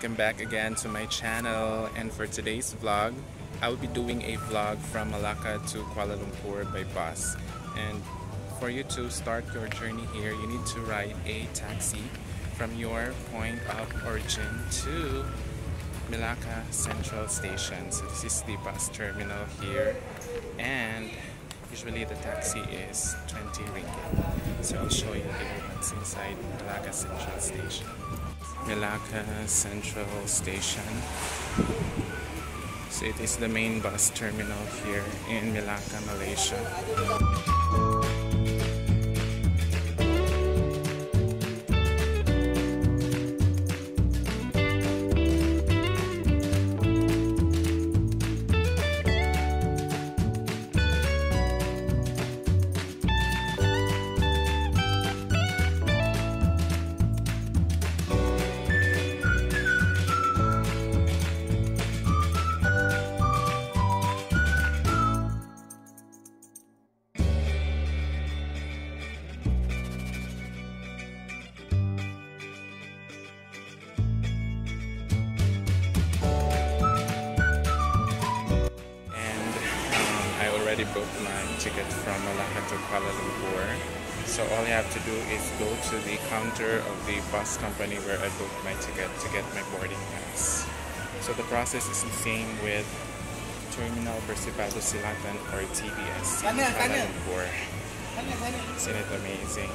welcome back again to my channel. And for today's vlog I'll be doing a vlog from Malacca to Kuala Lumpur by bus. And for you to start your journey here you need to ride a taxi from your point of origin to Malacca Central Station. So this is the bus terminal here. And usually the taxi is 20 ringgit. So I'll show you what's inside Malacca Central Station Malacca Central Station. So it is the main bus terminal here in Malacca, Malaysia. Already booked my ticket from Malacca to Kuala Lumpur. So all you have to do is go to the counter of the bus company where I booked my ticket to get my boarding pass. So the process is the same with Terminal Bersepadu Selatan or TBS in Kuala. Lumpur. Isn't it amazing?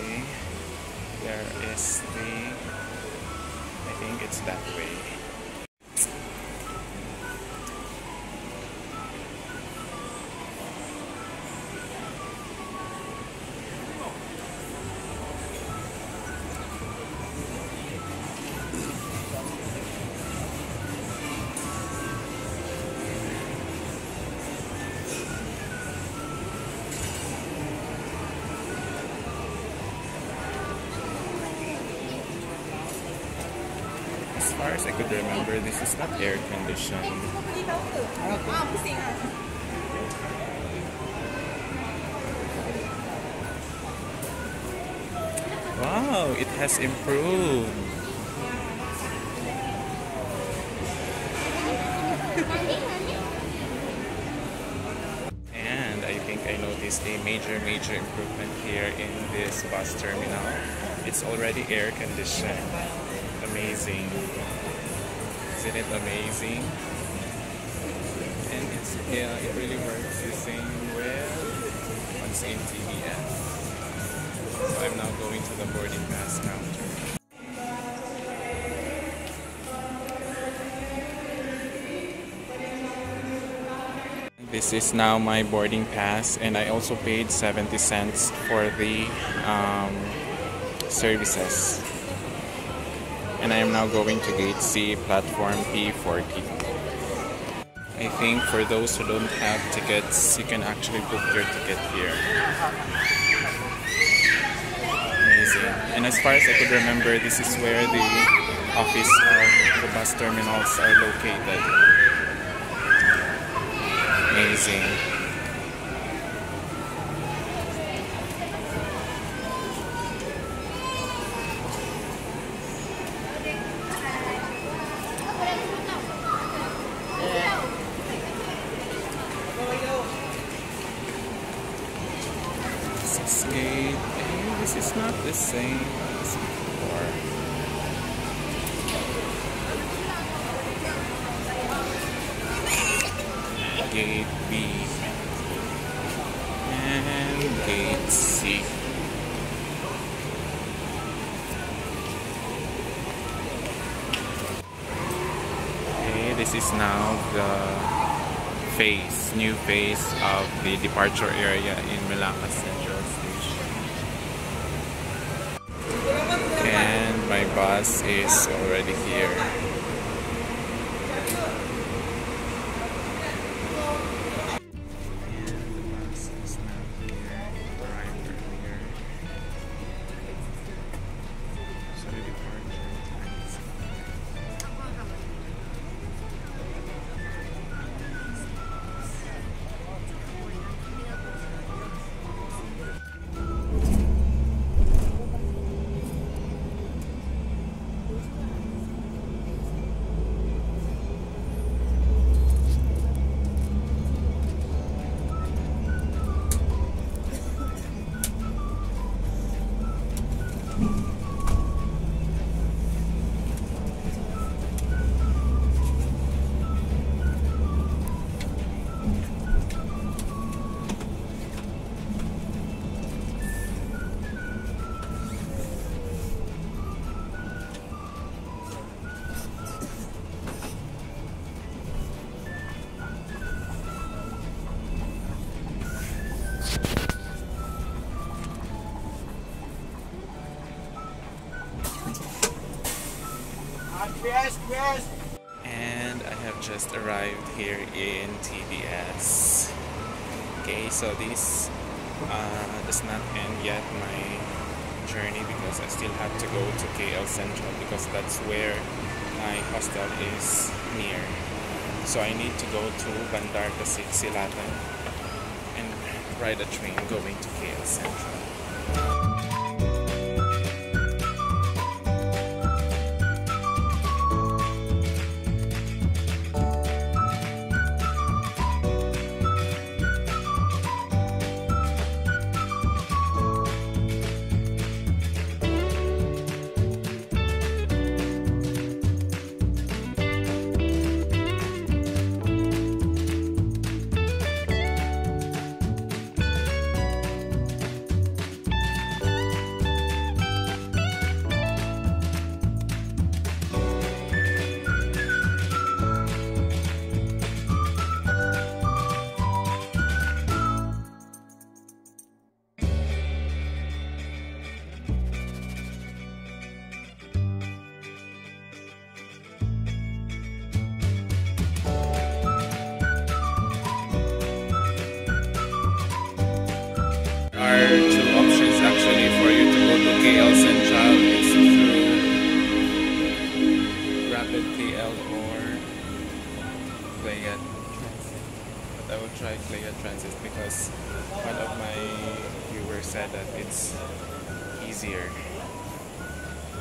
Okay. There is the think it's that way. Could remember, this is not air conditioned. Wow, it has improved. And I think I noticed a major, major improvement here in this bus terminal. It's already air conditioned. Amazing. Isn't it amazing? And it's yeah, it really works the same with what's in TBS. So I'm now going to the boarding pass counter. This is now my boarding pass, and I also paid 70 cents for the um, services. And I am now going to Gate C, platform P40. I think for those who don't have tickets, you can actually book your ticket here. Amazing. And as far as I could remember, this is where the office of the bus terminals are located. Amazing. And gate C. Okay, this is now the phase, new phase of the departure area in Malacca Central Station. And my bus is already here. Here in TBS. Okay, so this uh, does not end yet my journey because I still have to go to KL Central because that's where my hostel is near. So I need to go to Bandar Tasik Selatan and ride a train going to KL Central. Said that it's easier.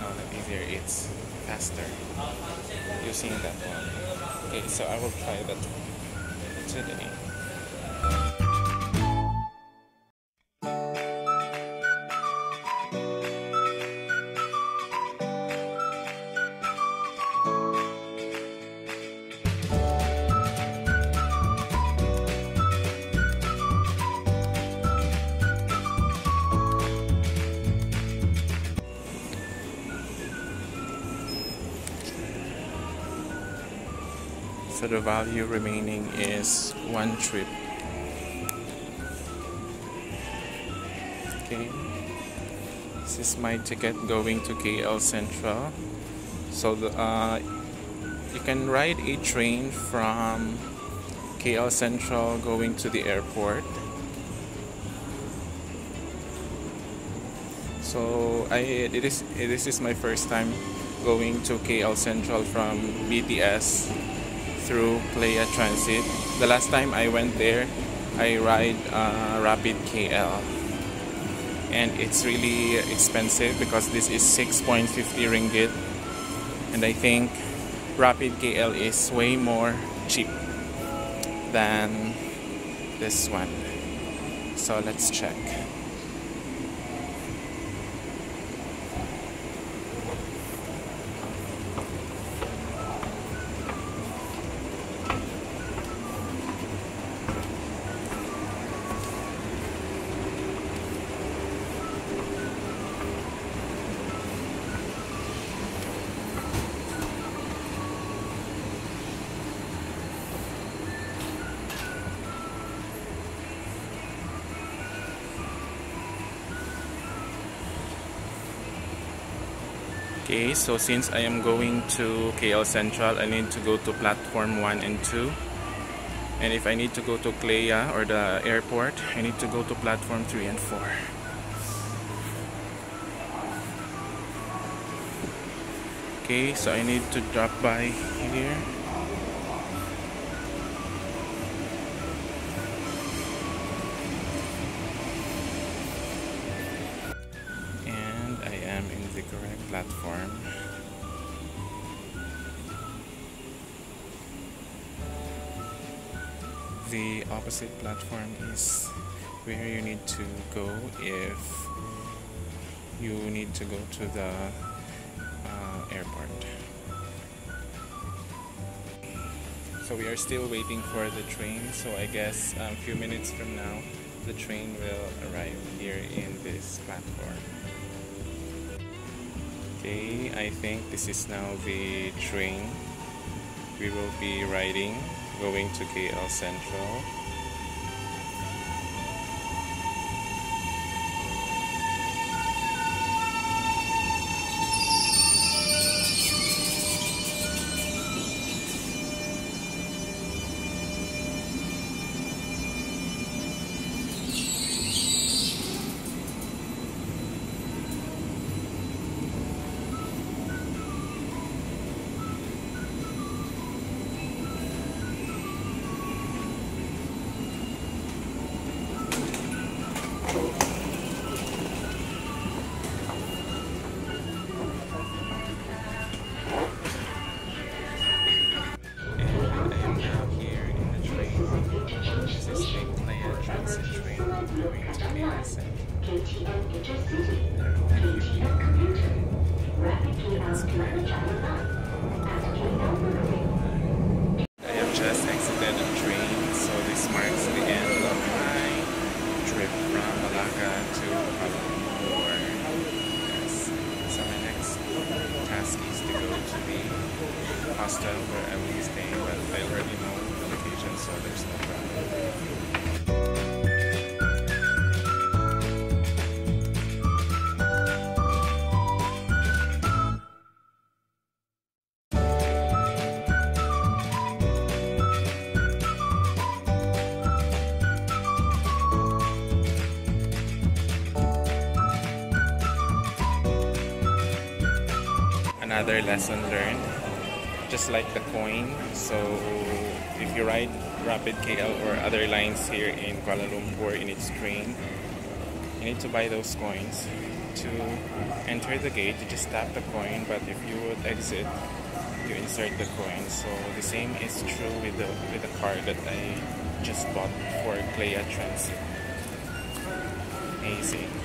No, not easier, it's faster using that one. Okay, so I will try that today. So the value remaining is one trip. Okay. This is my ticket going to KL Central. So the, uh, you can ride a train from KL Central going to the airport. So I this this is my first time going to KL Central from BTS through KLIA Transit. The last time I went there, I ride uh, Rapid KL, and it's really expensive because this is 6.50 ringgit, and I think Rapid KL is way more cheap than this one. So let's check. Okay, so since I am going to KL Central, I need to go to platform 1 and 2. And if I need to go to KLIA or the airport, I need to go to platform 3 and 4. Okay, so I need to drop by here. The opposite platform is where you need to go if you need to go to the uh, airport. So we are still waiting for the train. So I guess a few minutes from now, the train will arrive here in this platform. Okay, I think this is now the train we will be riding going to KL Central. I have just exited the train, so this marks the end of my trip from Malacca to Kuala Yes. So my next task is to go to the hostel where I will be staying, but I already another lesson learned just like the coin. So if you ride rapid KL or other lines here in Kuala Lumpur in its train you need to buy those coins. To enter the gate you just tap the coin but if you would exit you insert the coin. So the same is true with the with the card that I just bought for KLIA Transit. Amazing